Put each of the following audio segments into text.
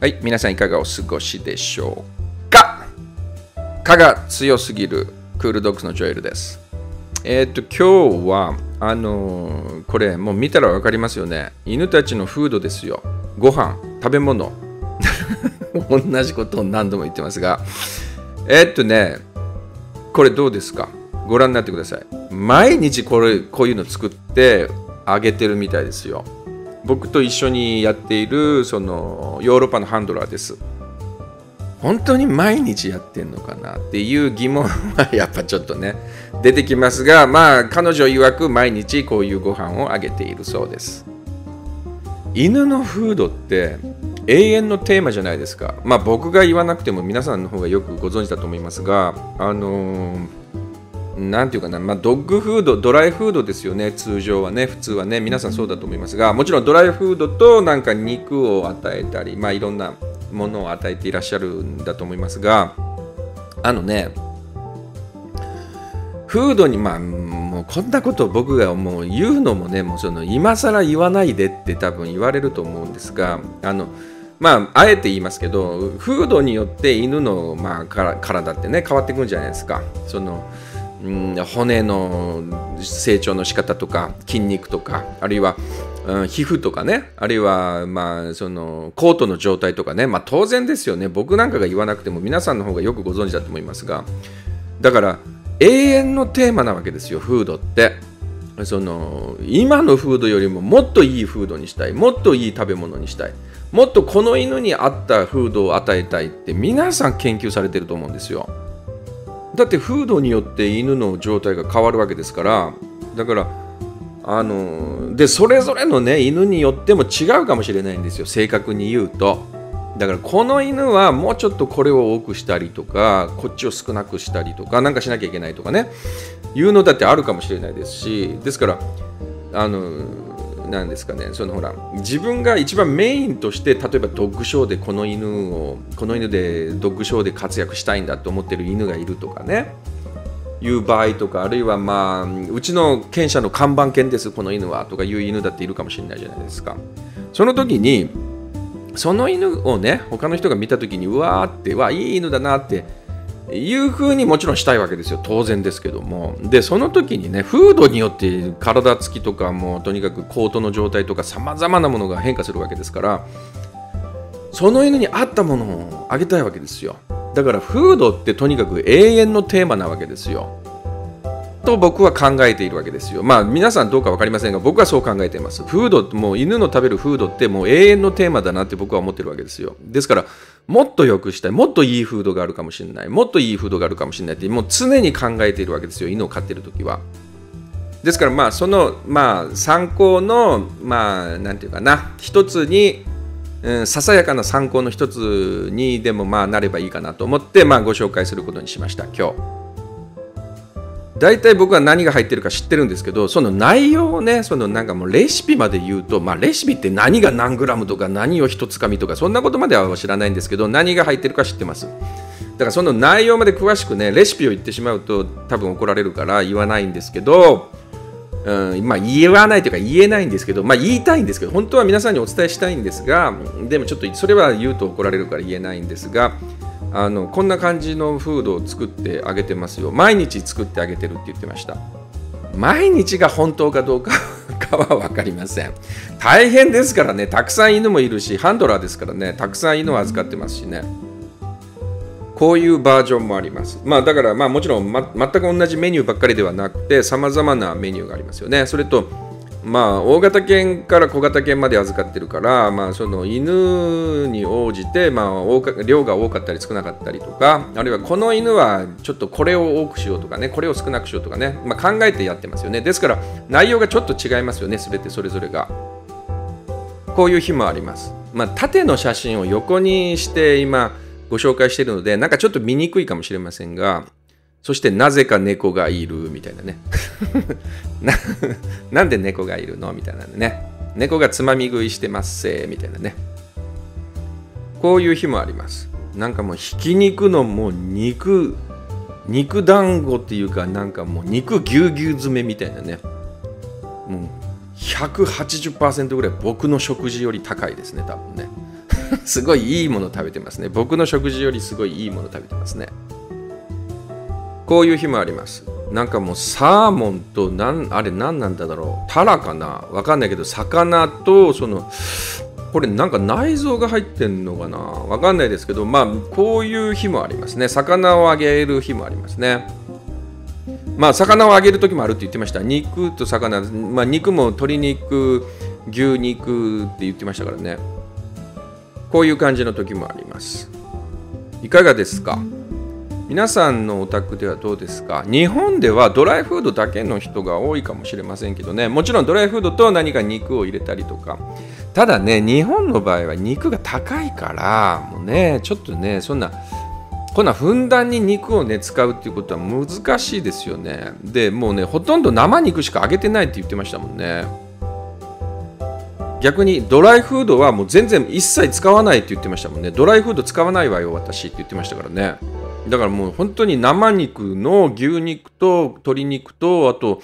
はい、皆さんいかがお過ごしでしょうか？蚊が強すぎるクールドッグスのジョエルです。えっ、と、今日は、あのーこれ、もう見たらわかりますよね。犬たちのフードですよ。ご飯、食べ物。同じことを何度も言ってますが。えっ、とね、これどうですか？ご覧になってください。毎日これ、こういうの作ってあげてるみたいですよ。僕と一緒にやっているそのヨーロッパのハンドラーです。本当に毎日やってんのかなっていう疑問はやっぱちょっとね出てきますがまあ彼女曰く毎日こういうご飯をあげているそうです犬のフードって永遠のテーマじゃないですかまあ僕が言わなくても皆さんの方がよくご存知だと思いますがあのーなんていうかな、まあ、ドッグフード、ドライフードですよね、通常はね、普通はね、皆さんそうだと思いますが、もちろんドライフードとなんか肉を与えたり、まあ、いろんなものを与えていらっしゃるんだと思いますが、あのね、フードに、まあ、もうこんなことを僕がもう言うのもね、もうその今更言わないでって多分言われると思うんですが、あのまあ、あえて言いますけど、フードによって犬の、まあ、から体ってね、変わってくるんじゃないですか。そのうん、骨の成長の仕方とか筋肉とかあるいは、うん、皮膚とかねあるいは、まあ、そのコートの状態とかね、まあ、当然ですよね。僕なんかが言わなくても皆さんの方がよくご存知だと思いますがだから永遠のテーマなわけですよフードって。その今のフードよりももっといいフードにしたい。もっといい食べ物にしたい。もっとこの犬に合ったフードを与えたいって皆さん研究されてると思うんですよ。だって風土によって犬の状態が変わるわけですからだからあのでそれぞれのね犬によっても違うかもしれないんですよ。正確に言うと。だからこの犬はもうちょっとこれを多くしたりとかこっちを少なくしたりとかなんかしなきゃいけないとかねいうのだってあるかもしれないですしですからあのなんですかね。そのほら自分が一番メインとして例えばドッグショーでこの犬をこの犬でドッグショーで活躍したいんだと思ってる犬がいるとかね。いう場合とかあるいはまあうちの犬舎の看板犬ですこの犬はとかいう犬だっているかもしれないじゃないですか。その時にその犬をね他の人が見た時にうわーってわいい犬だなっていうふうにもちろんしたいわけですよ当然ですけどもでその時にね風土によって体つきとかもとにかくコートの状態とかさまざまなものが変化するわけですからその犬に合ったものをあげたいわけですよだからフードってとにかく永遠のテーマなわけですよと僕は考えているわけですよ。まあ皆さんどうか分かりませんが僕はそう考えています。フードもう犬の食べるフードってもう永遠のテーマだなって僕は思ってるわけですよ。ですからもっと良くしたい、もっといいフードがあるかもしれない、もっといいフードがあるかもしれないってもう常に考えているわけですよ。犬を飼ってる時は。ですからまあそのまあ参考のまあなんていうかな。一つにうん、ささやかな参考の一つにでもまあなればいいかなと思って、まあ、ご紹介することにしました。今日。大体僕は何が入ってるか知ってるんですけどその内容をねそのなんかもうレシピまで言うと、まあ、レシピって何が何グラムとか何を一つかみとかそんなことまでは知らないんですけど何が入ってるか知ってます。だからその内容まで詳しくねレシピを言ってしまうと多分怒られるから言わないんですけどうん、まあ言わないというか言えないんですけど、まあ言いたいんですけど、本当は皆さんにお伝えしたいんですが、でもちょっとそれは言うと怒られるから言えないんですが、あのこんな感じのフードを作ってあげてますよ。毎日作ってあげてるって言ってました。毎日が本当かどうか かは分かりません。大変ですからね、たくさん犬もいるし、ハンドラーですからね、たくさん犬を預かってますしね。こういうバージョンもあります。まあだからまあもちろん、ま、全く同じメニューばっかりではなくて様々なメニューがありますよね。それとまあ大型犬から小型犬まで預かってるから、まあその犬に応じてまあ量が多かったり少なかったりとか、あるいはこの犬はちょっとこれを多くしようとかね、これを少なくしようとかね、まあ考えてやってますよね。ですから内容がちょっと違いますよね、すべてそれぞれが。こういう日もあります。まあ縦の写真を横にして今ご紹介しているので、なんかちょっと見にくいかもしれませんが、そしてなぜか猫がいるみたいなね。ななんで猫がいるのみたいなね。猫がつまみ食いしてますせみたいなね。こういう日もあります。なんかもうひき肉のもう肉、肉団子っていうか、なんかもう肉ぎゅうぎゅう詰めみたいなね。もう180%ぐらい僕の食事より高いですね、多分ね。すごいいいもの食べてますね僕の食事よりすごいいいもの食べてますねこういう日もあります。なんかもうサーモンとなんあれ何なんだろう。タラかな？わかんないけど魚とそのこれなんか内臓が入ってんのかな？わかんないですけどまあこういう日もありますね。魚をあげる日もありますね。まあ魚をあげる時もあるって言ってました。肉と魚。まあ肉も鶏肉牛肉って言ってましたからね。こういう感じの時もあります。いかがですか？皆さんのお宅ではどうですか？日本ではドライフードだけの人が多いかもしれませんけどね。もちろんドライフードと何か肉を入れたりとか。ただね日本の場合は肉が高いからもうねちょっとねそんなこんなふんだんに肉をね使うっていうことは難しいですよね。でもうねほとんど生肉しか揚げてないって言ってましたもんね。逆にドライフードはもう全然一切使わないって言ってましたもんね。ドライフード使わないわよ私って言ってましたからね。だからもう本当に生肉の牛肉と鶏肉とあと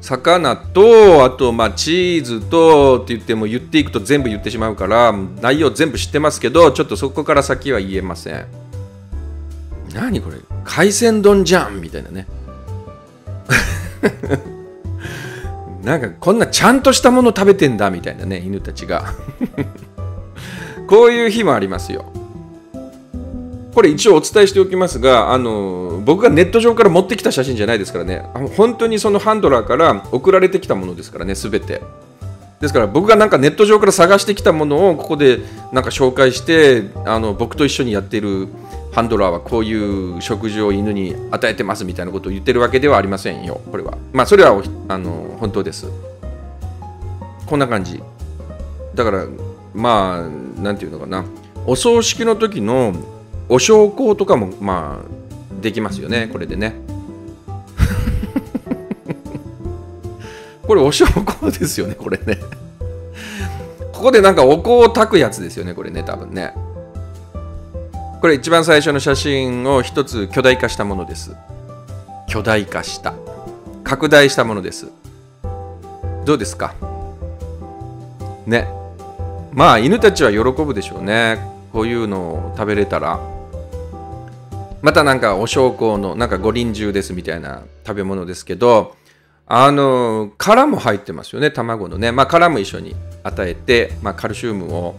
魚とあとまあチーズとって言っても言っていくと全部言ってしまうから内容全部知ってますけどちょっとそこから先は言えません。何これ？海鮮丼じゃんみたいなね。なんかこんなちゃんとしたもの食べてんだみたいなね犬たちが。こういう日もありますよ。これ一応お伝えしておきますがあの僕がネット上から持ってきた写真じゃないですからね本当にそのハンドラーから送られてきたものですからね全てですから僕がなんかネット上から探してきたものをここでなんか紹介してあの僕と一緒にやっているハンドラーはこういう食事を犬に与えてますみたいなことを言ってるわけではありませんよ、これは。まあ、それはあの本当です。こんな感じ。だから、まあ、なんていうのかな、お葬式の時のお焼香とかも、まあ、できますよね、これでね。これお焼香ですよね、これね。ここでなんかお香を炊くやつですよね、これね、多分ね。これ一番最初の写真を一つ巨大化したものです。巨大化した。拡大したものです。どうですか？ね。まあ犬たちは喜ぶでしょうね。こういうのを食べれたら。またなんかお焼香のなんか五輪中ですみたいな食べ物ですけどあの殻も入ってますよね卵のね。まあ殻も一緒に与えて、まあ、カルシウムを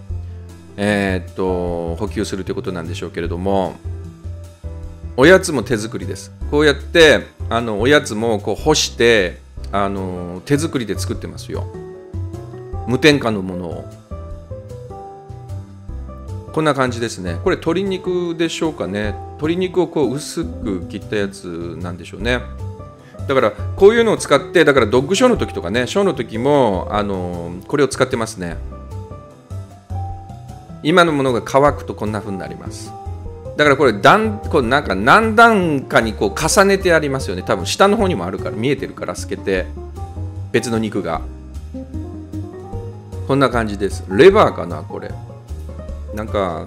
えー、っと補給するということなんでしょうけれどもおやつも手作りです。こうやってあのおやつもこう干してあの手作りで作ってますよ。無添加のものを。こんな感じですね。これ鶏肉でしょうかね。鶏肉をこう薄く切ったやつなんでしょうね。だからこういうのを使ってだからドッグショーの時とかねショーの時もあのこれを使ってますね。今のものが乾くとこんな風になります。だからこれ段こうなんか何段かにこう重ねてありますよね。多分下の方にもあるから見えてるから透けて別の肉が。こんな感じです。レバーかなこれ。なんか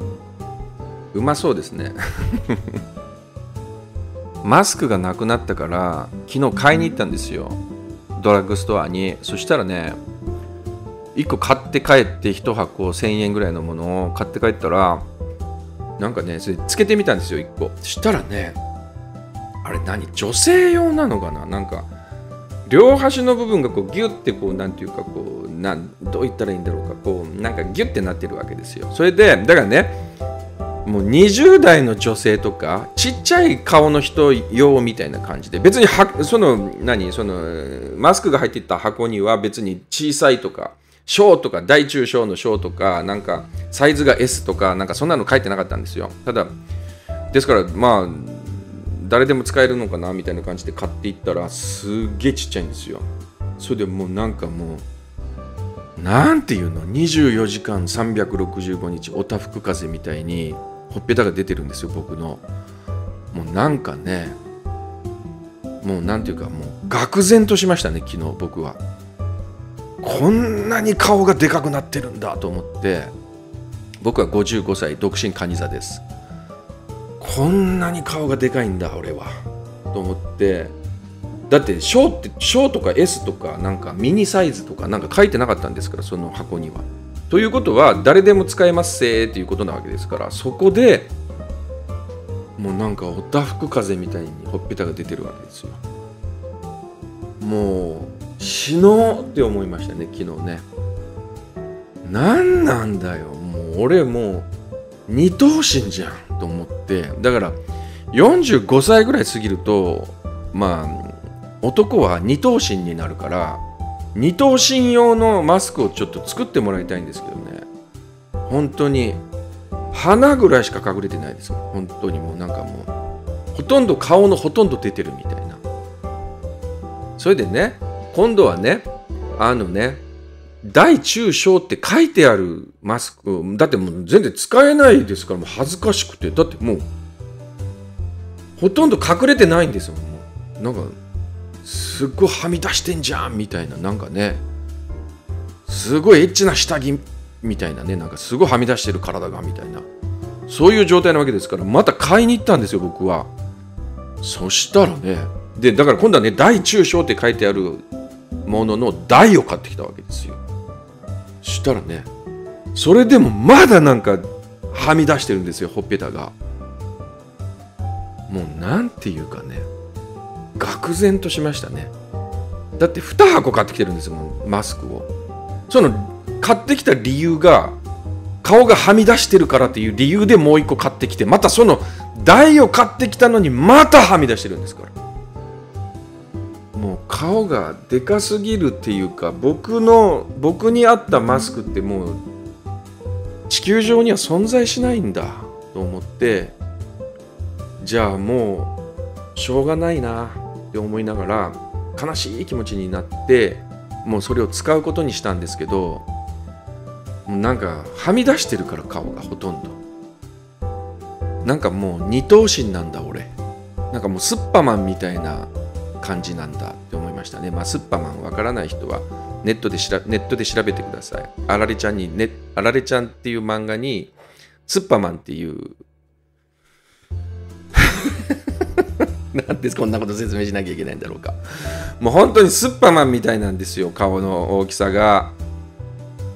うまそうですね。マスクがなくなったから昨日買いに行ったんですよ。ドラッグストアに。そしたらね1個買って帰って1箱1000円ぐらいのものを買って帰ったらなんかねそれつけてみたんですよ1個。したらねあれ何？女性用なのかな？なんか両端の部分がこうギュッてこうなんていうかこうなどう言ったらいいんだろうか。こうなんかギュッてなってるわけですよ。それでだからねもう20代の女性とかちっちゃい顔の人用みたいな感じで別にはその何そのマスクが入っていった箱には別に小さいとか小とか大中小の小とかなんかサイズが S とかなんかそんなの書いてなかったんですよ。ただですからまあ誰でも使えるのかなみたいな感じで買っていったらすっげえちっちゃいんですよ。それでもうなんかもうなんていうの？24時間365日おたふく風みたいにほっぺたが出てるんですよ僕の。もうなんかねもうなんていうかもう愕然としましたね昨日僕は。こんなに顔がでかくなってるんだと思って。僕は55歳独身カニ座です。こんなに顔がでかいんだ俺は。と思って。だって小って小とか S とかなんかミニサイズとかなんか書いてなかったんですからその箱には。ということは誰でも使えますせーっていうことなわけですからそこでもうなんかおたふく風みたいにほっぺたが出てるわけですよ。もう死のうって思いましたね昨日ね。何なんだよ。もう俺もう二頭身じゃんと思って。だから45歳ぐらい過ぎるとまあ男は二頭身になるから二頭身用のマスクをちょっと作ってもらいたいんですけどね。本当に鼻ぐらいしか隠れてないです。もん本当にもうなんかもうほとんど顔のほとんど出てるみたいな。それでね今度はねあのね大中小って書いてあるマスクだってもう全然使えないですからもう恥ずかしくて。だってもうほとんど隠れてないんですよ。もうなんかすっごいはみ出してんじゃんみたいななんかね。すごいエッチな下着みたいなねなんかすごいはみ出してる体がみたいな。そういう状態なわけですからまた買いに行ったんですよ僕は。そしたらねでだから今度はね大中小って書いてあるものの台を買ってきたわけですよ。そしたらねそれでもまだなんかはみ出してるんですよほっぺたが。もうなんていうかね。愕然としましたね。だって2箱買ってきてるんですよマスクを。その買ってきた理由が顔がはみ出してるからっていう理由でもう1個買ってきてまたその台を買ってきたのにまたはみ出してるんですから。もう顔がでかすぎるっていうか僕の僕に合ったマスクってもう地球上には存在しないんだと思ってじゃあもうしょうがないな。って思いながら悲しい気持ちになってもうそれを使うことにしたんですけどなんかはみ出してるから顔がほとんどなんかもう二頭身なんだ俺なんかもうスッパマンみたいな感じなんだって思いましたね。まあ、スッパマンわからない人はネットでしらネットで調べてください。あられちゃんに、ね、あられちゃんっていう漫画に、スッパマンっていう なんでこんなこと説明しなきゃいけないんだろうか。もう本当にスッパマンみたいなんですよ、顔の大きさが。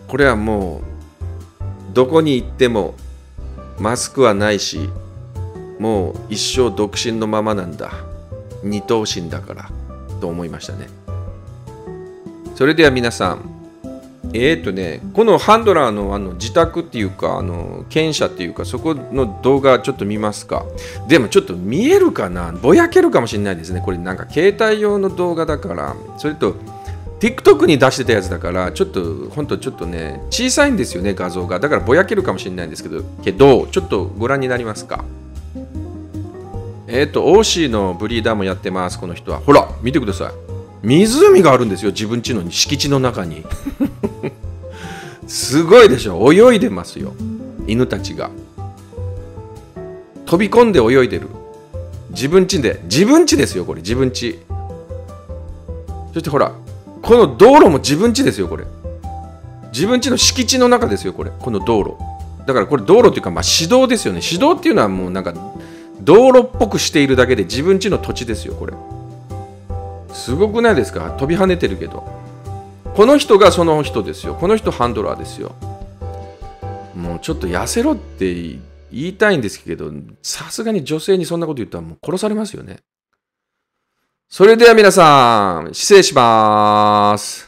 これはもう、どこに行ってもマスクはないし、もう一生独身のままなんだ。二頭身だからと思いましたね。それでは皆さん、えーとね、このハンドラーのあの自宅っていうか、あの犬舎っていうか、そこの動画ちょっと見ますか。でもちょっと見えるかな？ぼやけるかもしれないですね。これなんか携帯用の動画だから、それと TikTok に出してたやつだから、ちょっと本当ちょっとね、小さいんですよね、画像が。だからぼやけるかもしれないんですけど、けど、ちょっとご覧になりますか？えっ、と、オーシーのブリーダーもやってます、この人は。ほら、見てください。湖があるんですよ、自分家の敷地の中に。すごいでしょ、泳いでますよ、犬たちが。飛び込んで泳いでる。自分家で、自分家ですよ、これ、自分家。そしてほら、この道路も自分家ですよ、これ。自分家の敷地の中ですよ、これ、この道路。だからこれ道路っていうか、まあ、市道ですよね。市道っていうのはもうなんか道路っぽくしているだけで自分家の土地ですよこれすごくないですか？飛び跳ねてるけど。この人がその人ですよ。この人ハンドラーですよ。もうちょっと痩せろって言いたいんですけどさすがに女性にそんなこと言ったらもう殺されますよね。それでは皆さん失礼します。